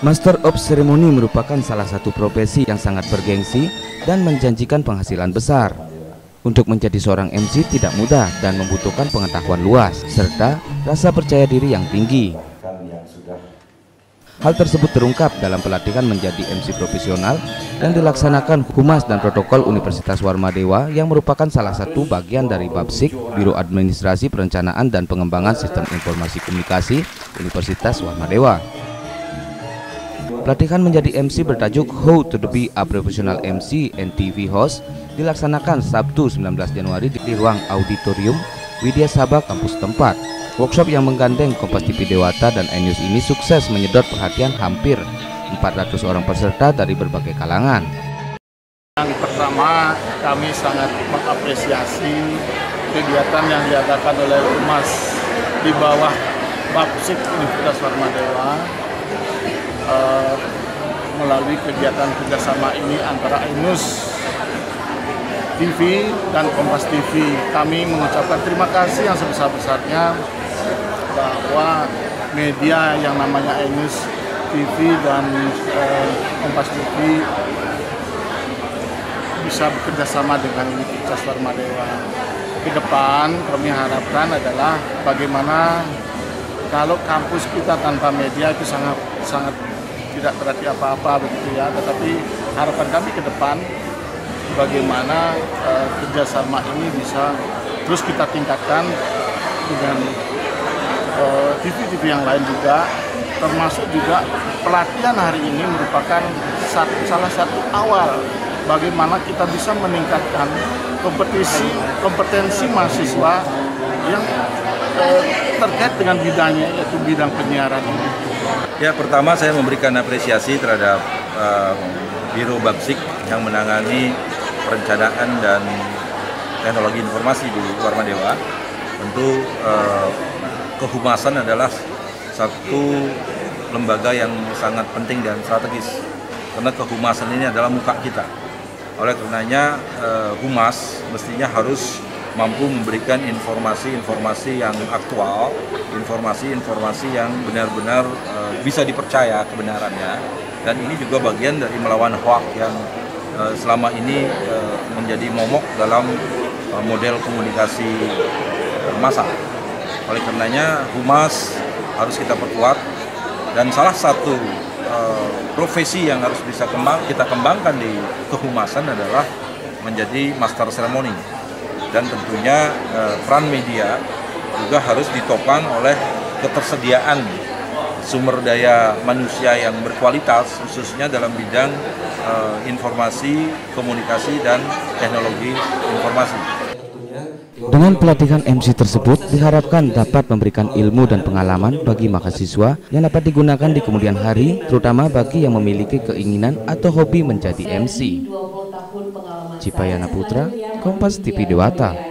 Master of Ceremony merupakan salah satu profesi yang sangat bergengsi dan menjanjikan penghasilan besar. Untuk menjadi seorang MC tidak mudah dan membutuhkan pengetahuan luas serta rasa percaya diri yang tinggi. Hal tersebut terungkap dalam pelatihan menjadi MC profesional yang dilaksanakan Humas dan Protokol Universitas Warmadewa yang merupakan salah satu bagian dari Babsik, Biro Administrasi Perencanaan dan Pengembangan Sistem Informasi Komunikasi Universitas Warmadewa. Pelatihan menjadi MC bertajuk How to be a Professional MC and TV Host dilaksanakan Sabtu 19 Januari di ruang auditorium Widya Sabah kampus tempat. Workshop yang menggandeng Kompas TV Dewata dan iNews ini sukses menyedot perhatian hampir 400 orang peserta dari berbagai kalangan. Yang pertama, kami sangat mengapresiasi kegiatan yang diadakan oleh Humas di bawah Bapsik Universitas Warmadewa uh, melalui kegiatan kerjasama ini antara iNews TV dan Kompas TV. Kami mengucapkan terima kasih yang sebesar-besarnya bahwa media yang namanya Enus TV dan eh, Kompas TV bisa bekerja sama dengan Universitas Warmadewa. Ke depan kami harapkan adalah bagaimana kalau kampus kita tanpa media itu sangat sangat tidak berarti apa-apa begitu ya, tetapi harapan kami ke depan bagaimana uh, kerjasama ini bisa terus kita tingkatkan dengan TV-TV yang lain juga termasuk juga pelatihan hari ini merupakan satu, salah satu awal bagaimana kita bisa meningkatkan kompetisi kompetensi mahasiswa yang eh, terkait dengan bidangnya yaitu bidang penyiaran ini. Ya pertama saya memberikan apresiasi terhadap uh, Biro Babsik yang menangani perencanaan dan teknologi informasi di Warmadewa. Tentu uh, kehumasan adalah satu lembaga yang sangat penting dan strategis karena kehumasan ini adalah muka kita. Oleh karenanya eh, humas mestinya harus mampu memberikan informasi-informasi yang aktual, informasi-informasi yang benar-benar eh, bisa dipercaya kebenarannya. Dan ini juga bagian dari melawan hoak yang eh, selama ini menjadi momok dalam model komunikasi massa. Oleh karenanya humas harus kita perkuat dan salah satu uh, profesi yang harus bisa kembang kita kembangkan di kehumasan adalah menjadi master ceremony dan tentunya uh, peran media juga harus ditopang oleh ketersediaan sumber daya manusia yang berkualitas khususnya dalam bidang uh, informasi, komunikasi dan teknologi informasi. Dengan pelatihan MC tersebut diharapkan dapat memberikan ilmu dan pengalaman bagi mahasiswa yang dapat digunakan di kemudian hari, terutama bagi yang memiliki keinginan atau hobi menjadi MC. Cipayana Putra, Kompas TV Dewata.